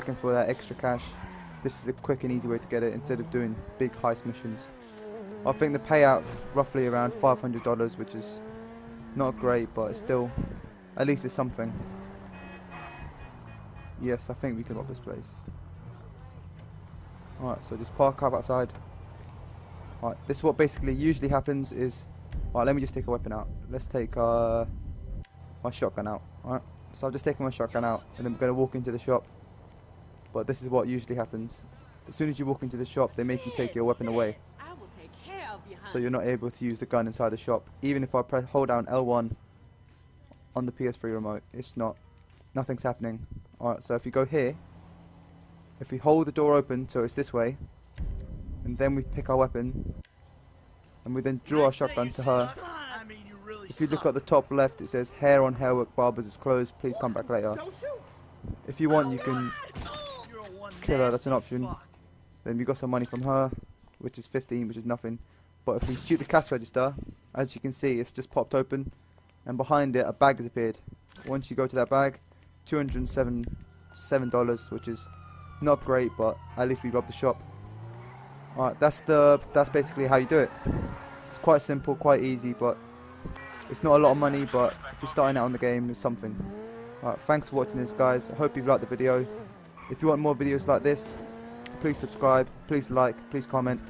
looking for that extra cash, this is a quick and easy way to get it instead of doing big heist missions. I think the payout's roughly around $500, which is not great, but it's still, at least it's something. Yes, I think we can rob this place. Alright, so just park up outside. Alright, this is what basically usually happens is... Alright, let me just take a weapon out. Let's take uh, my shotgun out. Alright, so I've just taken my shotgun out and then we're going to walk into the shop. But this is what usually happens. As soon as you walk into the shop, they make you take your weapon away. I will take care of you, So you're not able to use the gun inside the shop. Even if I press hold down L1 on the PS3 remote, it's not, nothing's happening. Alright, so if you go here, if we hold the door open so it's this way, and then we pick our weapon, and we then draw our shotgun to her. I mean, you really If you look at the top left, it says hair on Hawick Barbers is closed. Please come back later. If you want, oh, you can You're a one kill her. That's an option. Then we got some money from her, which is 15, which is nothing. But if we shoot the cash register, as you can see, it's just popped open, and behind it a bag has appeared. Once you go to that bag, $207, which is not great, but at least we robbed the shop. Alright, that's the that's basically how you do it. It's quite simple, quite easy, but it's not a lot of money. But if you're starting out on the game, it's something. Alright, thanks for watching this, guys. I hope you've liked the video. If you want more videos like this, please subscribe, please like, please comment,